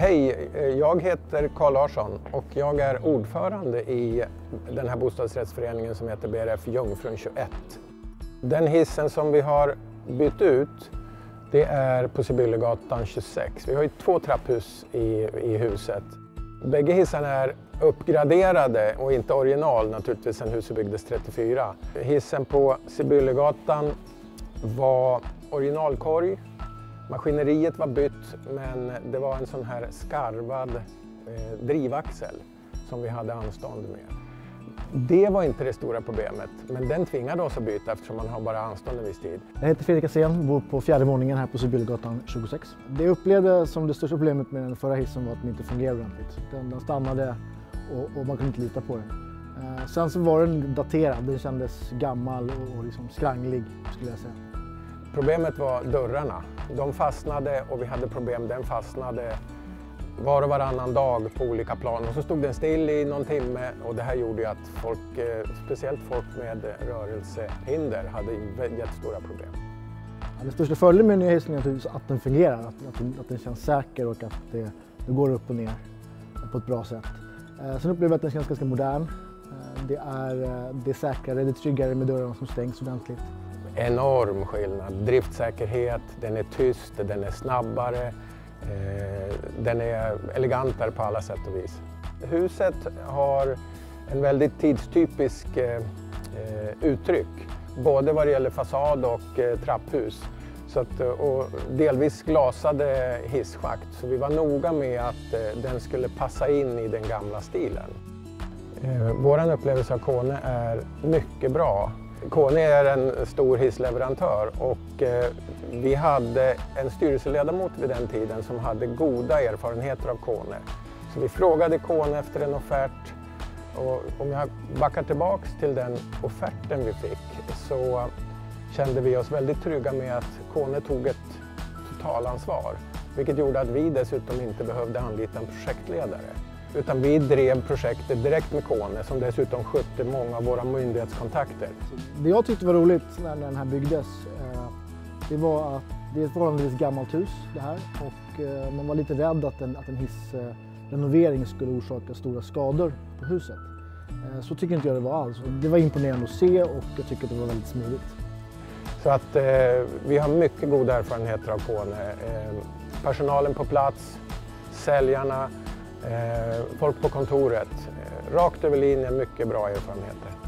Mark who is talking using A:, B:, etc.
A: Hej, jag heter Carl Larsson och jag är ordförande i den här bostadsrättsföreningen som heter BRF Jungfrun 21. Den hissen som vi har bytt ut det är på Sibyllegatan 26. Vi har ju två trapphus i, i huset. Bägge hissarna är uppgraderade och inte original naturligtvis sen huset byggdes 34. Hissen på Sibyllegatan var originalkorg. Maskineriet var bytt men det var en sån här skarvad eh, drivaxel som vi hade anstånd med. Det var inte det stora problemet, men den tvingade oss att byta eftersom man har bara anstånd en viss tid.
B: Jag heter Fredrik Axén, bor på fjärde våningen här på Sibyllegatan 26. Det jag upplevde som det största problemet med den förra hissen var att den inte fungerade ordentligt. Den, den stannade och, och, man kunde inte lita på den. Eh, sen så var den daterad, den kändes gammal och, och liksom skranglig skulle jag säga.
A: Problemet var dörrarna. De fastnade och vi hade problem, den fastnade var och varannan dag på olika plan och så stod den still i någon timme och det här gjorde ju att folk, eh, speciellt folk med rörelsehinder, hade jättestora problem.
B: Den största fördelen med nya hissen är naturligtvis att den fungerar, att, att, att den känns säker och att det, det, går upp och ner på ett bra sätt. Eh, sen upplever jag att den känns ganska modern. Eh, det är, eh, det är säkrare, det är tryggare med dörrarna som stängs ordentligt.
A: Enorm skillnad. Driftsäkerhet, den är tyst, den är snabbare, Eh, den är elegantare på alla sätt och vis. Huset har en väldigt tidstypisk eh, eh uttryck, både vad det gäller fasad och eh, trapphus. Så att, eh, och delvis glasade hisschakt, så vi var noga med att den skulle passa in i den gamla stilen. Vår upplevelse av Kone är mycket bra. Kone är en stor hissleverantör och eh, vi hade en styrelseledamot vid den tiden som hade goda erfarenheter av Kone. Så vi frågade Kone efter en offert och om jag backar tillbaks till den offerten vi fick så kände vi oss väldigt trygga med att Kone tog ett totalansvar. Vilket gjorde att vi dessutom inte behövde anlita en projektledare. Utan vi drev projektet direkt med Kone som dessutom skötte många av våra myndighetskontakter.
B: Det jag tyckte var roligt när den här byggdes eh, det var att det är ett förhållandevis gammalt hus det här och eh, man var lite rädd att en, att en hissrenovering skulle orsaka stora skador på huset. Eh, så tycker inte jag det var alls. Det var imponerande att se och jag tycker att det var väldigt smidigt.
A: Så att eh, vi har mycket goda erfarenheter av Kone. Eh, personalen på plats, säljarna, Eh, Eh, folk på kontoret. Eh, rakt över linjen, mycket bra erfarenheter.